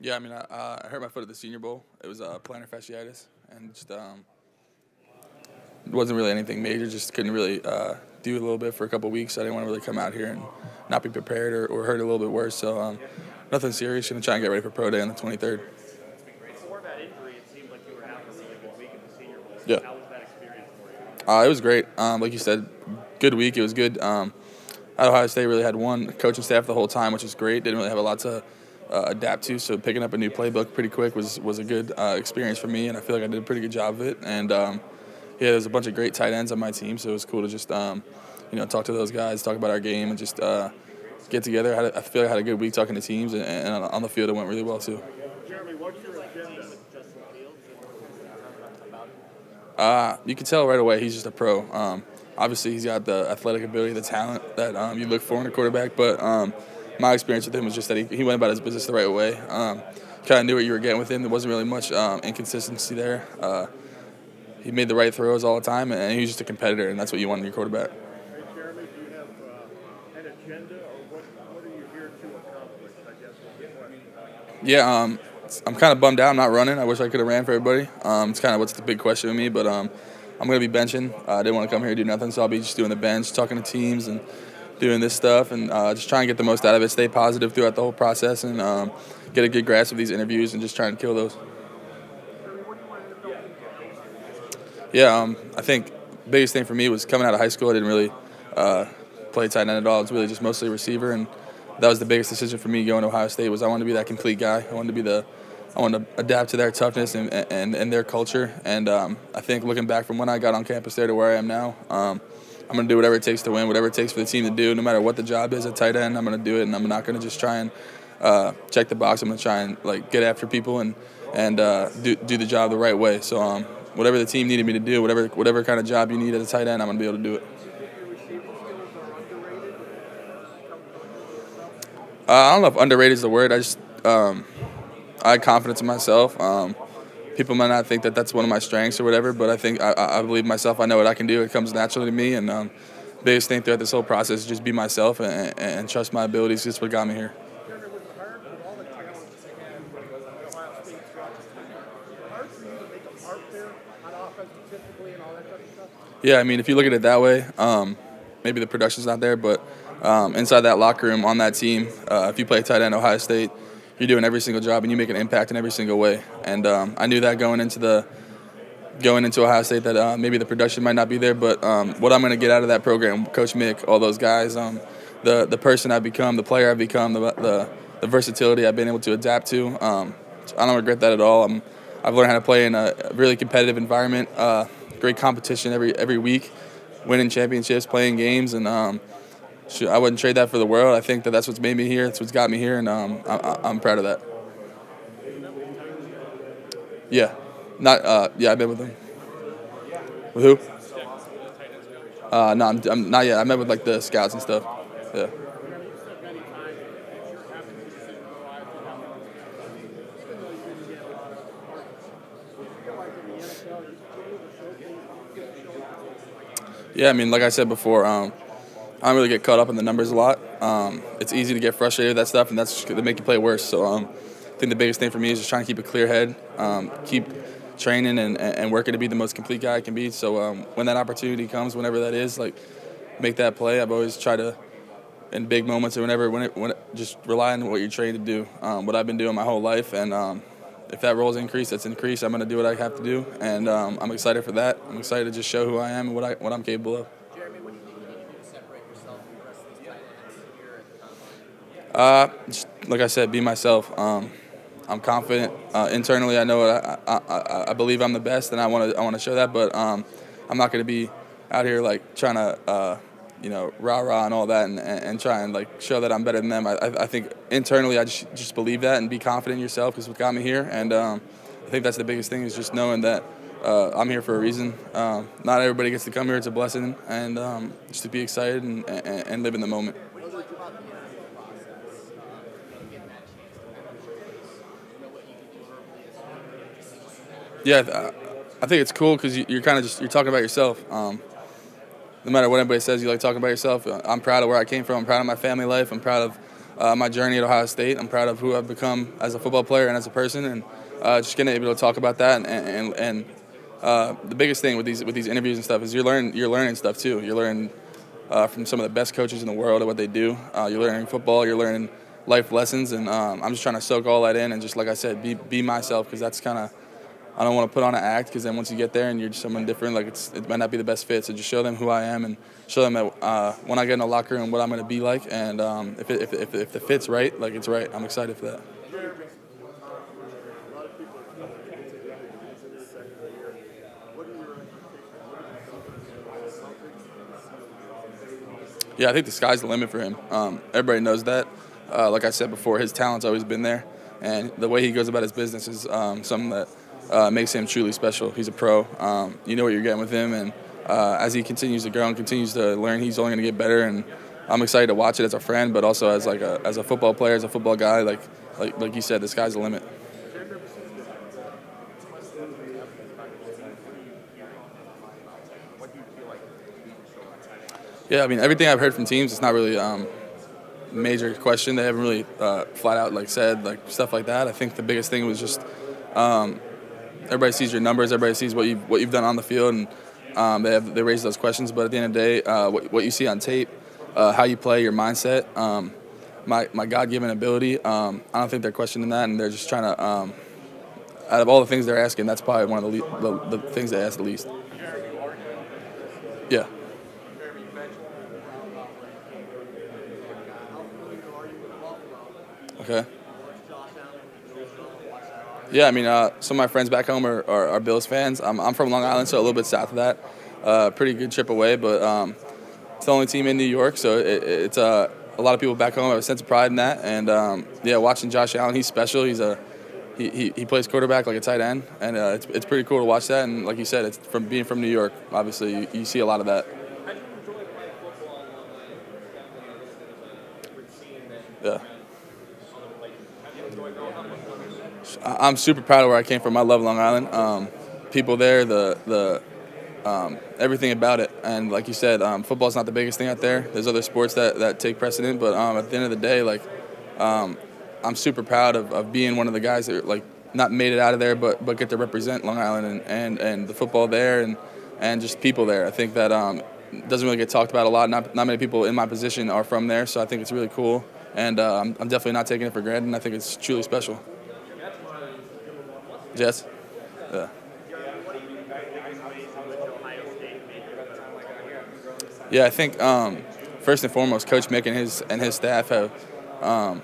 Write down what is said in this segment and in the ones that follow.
Yeah, I mean, I, uh, I hurt my foot at the Senior Bowl. It was uh, plantar fasciitis, and just um, it wasn't really anything major. Just couldn't really uh, do a little bit for a couple weeks. I didn't want to really come out here and not be prepared or, or hurt a little bit worse. So um, nothing serious. Gonna try and get ready for pro day on the 23rd. Before that injury, it seemed like you were having a really week at the Senior Bowl. Yeah. How was that experience for you? Uh, it was great. Um, like you said, good week. It was good. Um, Ohio State really had one coaching staff the whole time, which was great. Didn't really have a lot to uh, adapt to, so picking up a new playbook pretty quick was was a good uh, experience for me, and I feel like I did a pretty good job of it. And um, yeah, there's a bunch of great tight ends on my team, so it was cool to just um, you know talk to those guys, talk about our game, and just uh, get together. I, feel like I had a good week talking to teams, and, and on the field it went really well too. Jeremy, what's your? Uh, you can tell right away he's just a pro. Um, obviously, he's got the athletic ability, the talent that um, you look for in a quarterback. But um, my experience with him was just that he, he went about his business the right way. Um, kind of knew what you were getting with him. There wasn't really much um, inconsistency there. Uh, he made the right throws all the time, and he was just a competitor, and that's what you want in your quarterback. Hey, Jeremy, do you have uh, an agenda, or what, what are you here to accomplish, I guess. Yeah, um, I'm kind of bummed out. I'm not running. I wish I could have ran for everybody. Um, it's kind of what's the big question with me, but um, I'm going to be benching. Uh, I didn't want to come here and do nothing, so I'll be just doing the bench, talking to teams, and doing this stuff, and uh, just trying to get the most out of it. Stay positive throughout the whole process, and um, get a good grasp of these interviews, and just trying to kill those. Yeah, um, I think biggest thing for me was coming out of high school. I didn't really uh, play tight end at all. It was really just mostly receiver, and that was the biggest decision for me going to Ohio State. Was I wanted to be that complete guy. I wanted to be the I wanted to adapt to their toughness and, and, and their culture. And um, I think looking back from when I got on campus there to where I am now, um, I'm going to do whatever it takes to win, whatever it takes for the team to do, no matter what the job is at tight end. I'm going to do it, and I'm not going to just try and uh, check the box. I'm going to try and like get after people and and uh, do do the job the right way. So um, whatever the team needed me to do, whatever whatever kind of job you need at a tight end, I'm going to be able to do it. Uh, I don't know if underrated is the word. I just um, I had confidence in myself. Um, people might not think that that's one of my strengths or whatever, but I think I, I believe myself. I know what I can do. It comes naturally to me, and um, biggest thing throughout this whole process is just be myself and, and trust my abilities. Just what got me here. Yeah, I mean, if you look at it that way, um, maybe the production's not there, but um, inside that locker room on that team, uh, if you play tight end Ohio State, you're doing every single job and you make an impact in every single way. And um, I knew that going into the going into Ohio State that uh, maybe the production might not be there, but um, what I'm going to get out of that program, Coach Mick, all those guys, um, the the person I've become, the player I've become, the the, the versatility I've been able to adapt to. Um, I don't regret that at all. I'm, I've learned how to play in a really competitive environment, uh, great competition every every week, winning championships, playing games, and um, shoot, I wouldn't trade that for the world. I think that that's what's made me here. That's what's got me here, and um, I, I'm proud of that. Yeah, not uh, yeah. I've been with them. With who? Uh, no, I'm, I'm not yet. I met with like the scouts and stuff. Yeah. Yeah, I mean, like I said before, um, I don't really get caught up in the numbers a lot. Um, it's easy to get frustrated with that stuff, and that's to make you play worse. So um, I think the biggest thing for me is just trying to keep a clear head, um, keep training and, and working to be the most complete guy I can be. So um, when that opportunity comes, whenever that is, like make that play. I've always tried to, in big moments or whenever, when it, when it, just rely on what you're trained to do. Um, what I've been doing my whole life, and um, if that role's increased, that's increased. I'm going to do what I have to do, and I'm excited for that. I'm excited to just show who I am and what I what I'm capable of. Jeremy, what do you think you need to do to separate yourself from the rest of these tight ends here at the Uh, just, like I said, be myself. Um, I'm confident uh, internally. I know I, I, I, I believe I'm the best, and I want to I want to show that. But um, I'm not going to be out here like trying to uh, you know rah rah and all that, and, and try and like show that I'm better than them. I, I think internally I just just believe that and be confident in yourself because what got me here. And um, I think that's the biggest thing is just knowing that. Uh, I'm here for a reason. Um, not everybody gets to come here. It's a blessing, and um, just to be excited and, and, and live in the moment. What do you like about the interview process? Uh, you getting that chance to kind of know what you can do verbally as well, just things like that. Yeah, I think it's cool because you're kind of just you're talking about yourself. Um, no matter what anybody says, you like talking about yourself. Uh, I'm proud of where I came from. I'm proud of my family life. I'm proud of uh, my journey at Ohio State. I'm proud of who I've become as a football player and as a person, and uh, just getting able to talk about that. And, and, and uh, the biggest thing with these with these interviews and stuff is you're learning you're learning stuff too. You're learning uh, from some of the best coaches in the world at what they do. Uh, you're learning football. You're learning life lessons, and um, I'm just trying to soak all that in and just like I said, be be myself because that's kind of I don't want to put on an act because then once you get there and you're someone different, like it's, it might not be the best fit. So just show them who I am and show them that uh, when I get in the locker room what I'm going to be like. And um, if, it, if, if, if the fit's right, like it's right, I'm excited for that. Yeah, I think the sky's the limit for him. Um, everybody knows that. Uh, like I said before, his talent's always been there, and the way he goes about his business is um, something that uh, makes him truly special. He's a pro. Um, you know what you're getting with him, and uh, as he continues to grow and continues to learn, he's only going to get better. And I'm excited to watch it as a friend, but also as like a as a football player, as a football guy. Like like like you said, the sky's the limit. Yeah, I mean everything I've heard from teams, it's not really um, major question. They haven't really uh, flat out like said like stuff like that. I think the biggest thing was just um, everybody sees your numbers, everybody sees what you what you've done on the field, and um, they have they raise those questions. But at the end of the day, uh, what, what you see on tape, uh, how you play, your mindset, um, my my God given ability, um, I don't think they're questioning that, and they're just trying to. Um, out of all the things they're asking, that's probably one of the, le- the, the things they ask the least. Yeah. Okay. Yeah, I mean, uh, some of my friends back home are, are, are, Bills fans. I'm, I'm from Long Island, so a little bit south of that. Uh, pretty good trip away, but um, it's the only team in New York, so it, it's uh, a lot of people back home have a sense of pride in that. And um, yeah, watching Josh Allen, he's special. He's a he, he, he plays quarterback like a tight end, and uh, it's, it's pretty cool to watch that. And like you said, it's from being from New York. Obviously, you, you see a lot of that. I'm super proud of where I came from. I love Long Island. Um, people there, the the um, everything about it, and like you said, um, football's not the biggest thing out there. There's other sports that, that take precedent, but um, at the end of the day, like um, I'm super proud of, of being one of the guys that like not made it out of there, but but get to represent Long Island and, and, and the football there and and just people there. I think that um, doesn't really get talked about a lot. Not not many people in my position are from there, so I think it's really cool, and uh, I'm, I'm definitely not taking it for granted. And I think it's truly special. Yes. Yeah. Yeah, I think um, first and foremost, Coach Mick and his and his staff have. Um,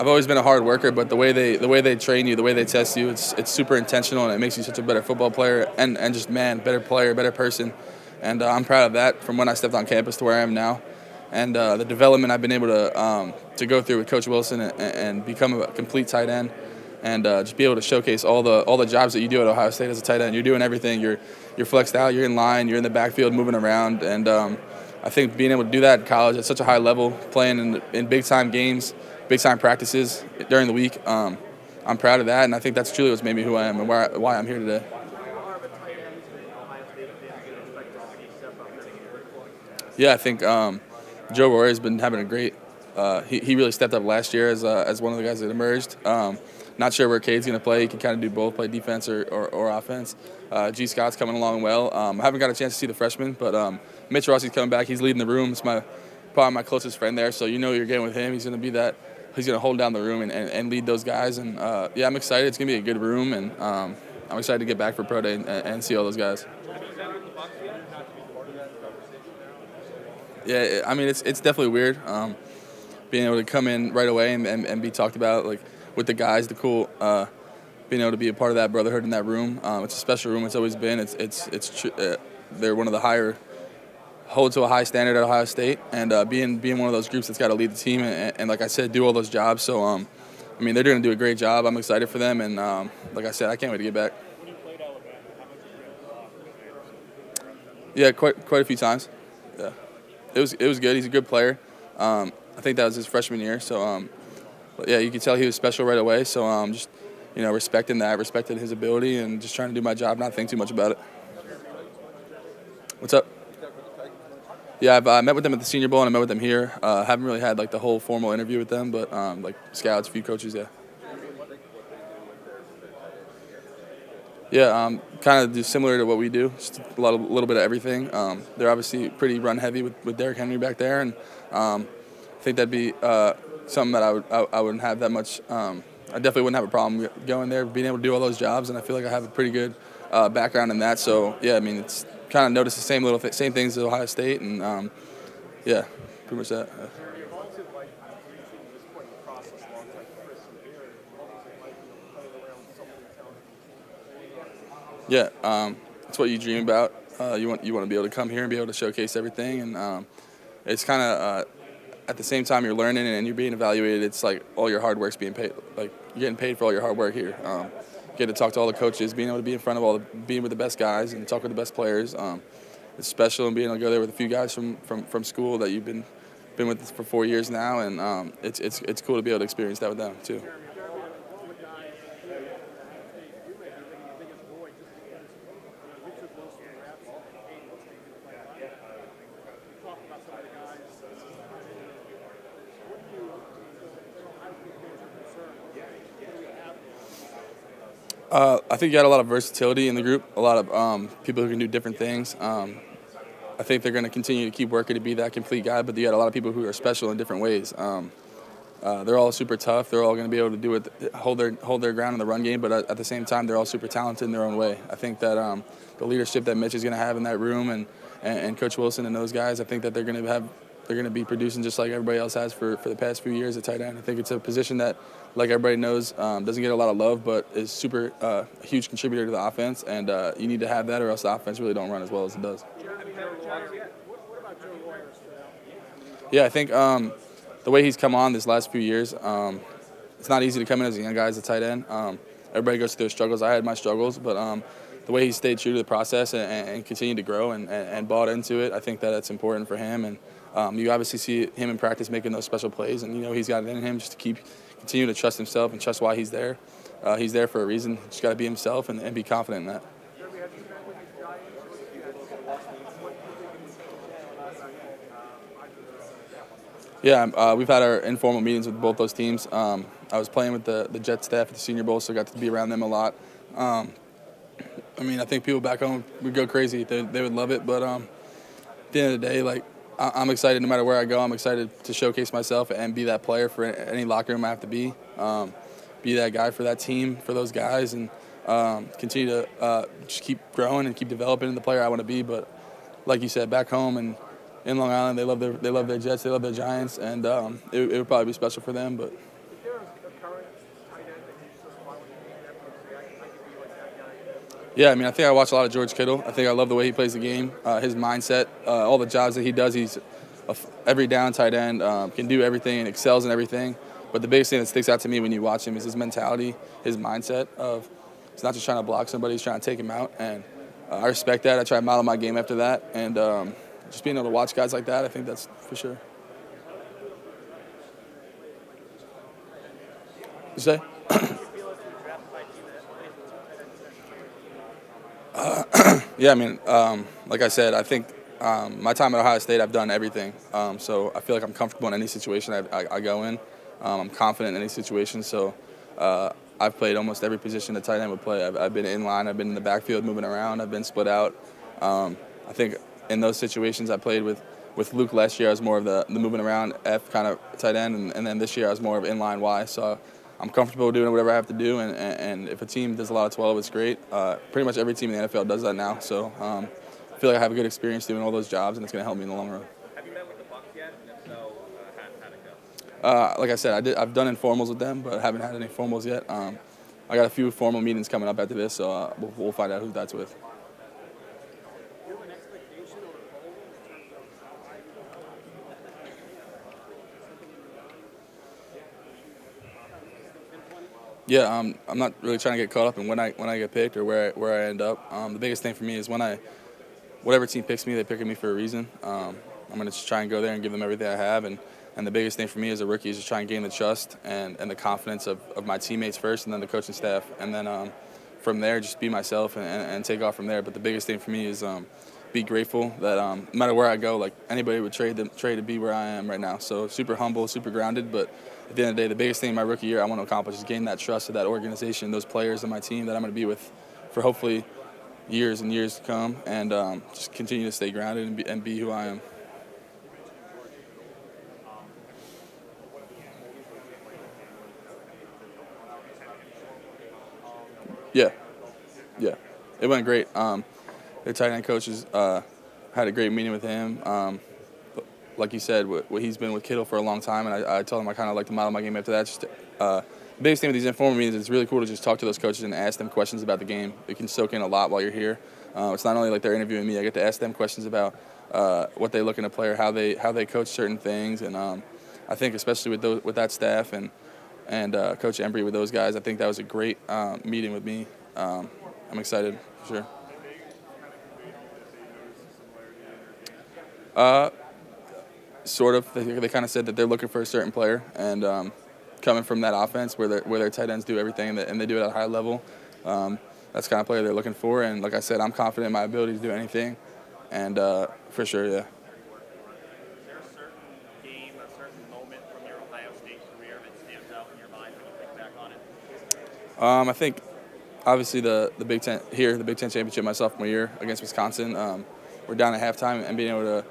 I've always been a hard worker, but the way they the way they train you, the way they test you, it's it's super intentional, and it makes you such a better football player and, and just man, better player, better person. And uh, I'm proud of that from when I stepped on campus to where I am now, and uh, the development I've been able to um, to go through with Coach Wilson and, and become a complete tight end and uh, just be able to showcase all the all the jobs that you do at Ohio State as a tight end. You're doing everything. You're you're flexed out. You're in line. You're in the backfield, moving around, and um, I think being able to do that in college at such a high level, playing in, in big time games, big time practices during the week, um, I'm proud of that, and I think that's truly what's made me who I am and why why I'm here today. Yeah, I think um, Joe Royer has been having a great. Uh, he, he really stepped up last year as, uh, as one of the guys that emerged. Um, not sure where Cade's going to play. He can kind of do both, play defense or, or, or offense. Uh, Gee Scott's coming along well. Um, I haven't got a chance to see the freshman, but um, Mitch Rossi's coming back. He's leading the room. It's my probably my closest friend there, so you know you're getting with him. He's going to be that. He's going to hold down the room and, and, and lead those guys. And uh, yeah, I'm excited. It's going to be a good room, and um, I'm excited to get back for pro day and, and see all those guys. Yeah, I mean it's it's definitely weird um, being able to come in right away and, and, and be talked about like with the guys, the cool, uh, being able to be a part of that brotherhood in that room. Um, it's a special room. It's always been. It's it's it's. Uh, they're one of the higher, hold to a high standard at Ohio State, and uh, being being one of those groups that's got to lead the team and, and, like I said, do all those jobs. So um, I mean, they're going to do a great job. I'm excited for them, and um, like I said, I can't wait to get back. Yeah, quite quite a few times. Yeah, it was it was good. He's a good player. Um, I think that was his freshman year, so um, yeah, you could tell he was special right away. So um, just you know, respecting that, respecting his ability, and just trying to do my job, not think too much about it. What's up? Yeah, I've uh, met with them at the Senior Bowl and I met with them here. Uh, haven't really had like the whole formal interview with them, but um, like scouts, a few coaches, yeah. Yeah, um, kind of do similar to what we do, just a lot of, little bit of everything. Um, they're obviously pretty run heavy with, with Derrick Henry back there, and um, I think that'd be uh, something that I would I, I wouldn't have that much. Um, I definitely wouldn't have a problem going there, being able to do all those jobs, and I feel like I have a pretty good uh, background in that. So yeah, I mean, it's kind of notice the same little th- same things as Ohio State, and um, yeah, pretty much that. Talented Yeah, um, it's what you dream about. Uh, you want you want to be able to come here and be able to showcase everything, and um, it's kind of uh, at the same time you're learning and you're being evaluated. It's like all your hard work's being paid. Like you're getting paid for all your hard work here. Um, get to talk to all the coaches, being able to be in front of all the, being with the best guys and talk with the best players. Um, it's special, and being able to go there with a few guys from, from, from school that you've been been with for four years now, and um, it's it's it's cool to be able to experience that with them too. Uh, I think you got a lot of versatility in the group, a lot of um, people who can do different things. Um, I think they're going to continue to keep working to be that complete guy, but you got a lot of people who are special in different ways. Um, uh, they're all super tough. They're all going to be able to do it, hold their hold their ground in the run game, but at, at the same time, they're all super talented in their own way. I think that um, the leadership that Mitch is going to have in that room, and, and, and Coach Wilson and those guys, I think that they're going to have they're going to be producing just like everybody else has for, for the past few years at tight end. I think it's a position that, like everybody knows, um, doesn't get a lot of love, but is super uh, a huge contributor to the offense. And uh, you need to have that, or else the offense really don't run as well as it does. Yeah, I think um, the way he's come on this last few years, um, it's not easy to come in as a young guy as a tight end. Um, everybody goes through their struggles. I had my struggles, but um, the way he stayed true to the process and, and continued to grow and, and, and, bought into it, I think that that's important for him. And um, you obviously see him in practice making those special plays, and you know he's got it in him just to keep continue to trust himself and trust why he's there. Uh, he's there for a reason. Just got to be himself and, and be confident in that. Yeah, uh, we've had our informal meetings with both those teams. Um, I was playing with the, the Jet staff at the Senior Bowl, so I got to be around them a lot. Um, I mean, I think people back home would go crazy. They, they would love it, but um, at the end of the day, like I'm excited no matter where I go. I'm excited to showcase myself and be that player for any locker room I have to be. Um, be that guy for that team, for those guys, and um, continue to uh, just keep growing and keep developing the player I want to be. But like you said, back home and in Long Island, they love their they love their Jets, they love their Giants, and um, it, it would probably be special for them. But Yeah, I mean, I think I watch a lot of George Kittle. I think I love the way he plays the game, uh, his mindset, uh, all the jobs that he does. He's every down tight end, um, can do everything and excels in everything. But the biggest thing that sticks out to me when you watch him is his mentality, his mindset of he's not just trying to block somebody, he's trying to take him out. And uh, I respect that. I try to model my game after that. And um, just being able to watch guys like that, I think that's for sure. You say? Uh, yeah, I mean, um, like I said, I think um, my time at Ohio State, I've done everything. Um, so I feel like I'm comfortable in any situation I, I, I go in. Um, I'm confident in any situation. So uh, I've played almost every position a tight end would play. I've, I've, been in line, I've been in the backfield moving around, I've been split out. Um, I think in those situations I played with, with Luke last year, I was more of the, the moving around F kind of tight end, and, and then this year I was more of inline Y. So I'm comfortable doing whatever I have to do, and, and, if a team does a lot of 12, it's great. Uh, pretty much every team in the NFL does that now, so um, I feel like I have a good experience doing all those jobs, and it's going to help me in the long run. Have you met with the Bucs yet? And if so, uh, how, how'd it go? Uh, like I said, I did, I've done informals with them, but haven't had any formals yet. Um, I got a few formal meetings coming up after this, so uh, we'll, we'll find out who that's with. Yeah, um, I'm not really trying to get caught up in when I when I get picked or where I, where I end up. Um, the biggest thing for me is when I, whatever team picks me, they pick me for a reason. Um, I'm gonna just try and go there and give them everything I have, and, and the biggest thing for me as a rookie is just try and gain the trust and, and the confidence of, of my teammates first, and then the coaching staff, and then um, from there just be myself and, and, and, take off from there. But the biggest thing for me is um, be grateful that um, no matter where I go, like anybody would trade them, trade to be where I am right now. So super humble, super grounded. But at the end of the day, the biggest thing in my rookie year I want to accomplish is gain that trust of that organization, those players on my team that I'm going to be with for hopefully years and years to come, and um, just continue to stay grounded and be, and be who I am. Yeah, yeah, it went great. Um, the tight end coaches uh, had a great meeting with him. Um, like you said, what, he's been with Kittle for a long time, and I, I told him I kind of like to model my game after that. Just uh, the biggest thing with these informal meetings is it's really cool to just talk to those coaches and ask them questions about the game. It can soak in a lot while you're here. Uh, it's not only like they're interviewing me; I get to ask them questions about uh, what they look in a player, how they how they coach certain things, and um, I think especially with those, with that staff and and uh, Coach Embree with those guys, I think that was a great uh, meeting with me. Um, I'm excited for sure. Uh, sort of. They, they kind of said that they're looking for a certain player, and um, coming from that offense where, where their tight ends do everything and they, and they do it at a high level, um, that's the kind of player they're looking for. And like I said, I'm confident in my ability to do anything, and uh, for sure, yeah. Um, I think obviously the the Big Ten here, the Big Ten championship my sophomore year against Wisconsin. Um, we're down at halftime and being able to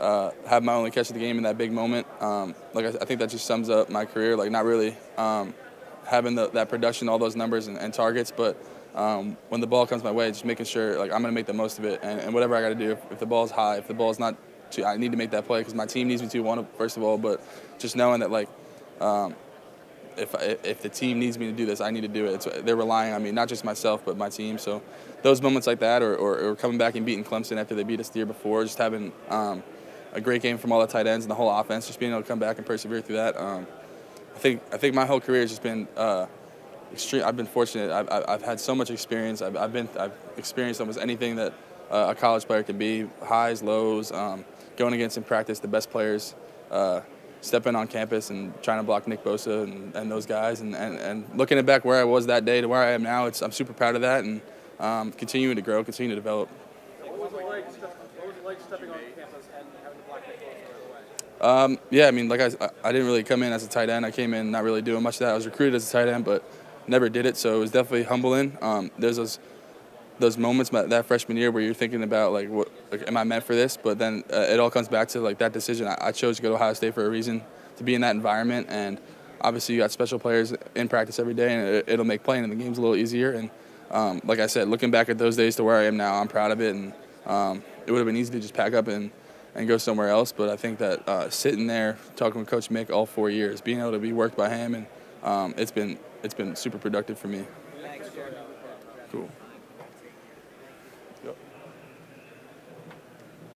uh, have my only catch of the game in that big moment. Um, like I, I, think that just sums up my career. Like not really um, having the, that production, all those numbers and, and targets, but um, when the ball comes my way, just making sure like I'm going to make the most of it and, and whatever I got to do. If, if the ball's high, if the ball's not, too, I need to make that play because my team needs me to. One, first of all, but just knowing that like um, if if the team needs me to do this, I need to do it. It's, they're relying on me, not just myself, but my team. So those moments like that, or, or, or coming back and beating Clemson after they beat us the year before, just having um, a great game from all the tight ends and the whole offense, just being able to come back and persevere through that. Um, I think I think my whole career has just been uh, extreme. I've been fortunate. I've, I've had so much experience. I've, I've been I've experienced almost anything that uh, a college player can be: highs, lows, um, going against in practice the best players. Uh, stepping on campus and trying to block Nick Bosa and, and those guys, and, and, and looking at back where I was that day to where I am now, it's, I'm super proud of that and um, continuing to grow, continuing to develop. What was it like, what was it like stepping on campus and having to block Nick Bosa um, yeah, I mean, like I, I didn't really come in as a tight end. I came in not really doing much of that. I was recruited as a tight end, but never did it. So it was definitely humbling. Um, there's those those moments that freshman year where you're thinking about like, what like, am I meant for this? But then uh, it all comes back to like that decision. I, I, chose to go to Ohio State for a reason to be in that environment, and obviously you got special players in practice every day, and it, will make playing in the games a little easier. And um, like I said, looking back at those days to where I am now, I'm proud of it, and um, it would have been easy to just pack up and and go somewhere else. But I think that uh, sitting there talking with Coach Mick all four years, being able to be worked by him, and um, it's been it's been super productive for me. Cool.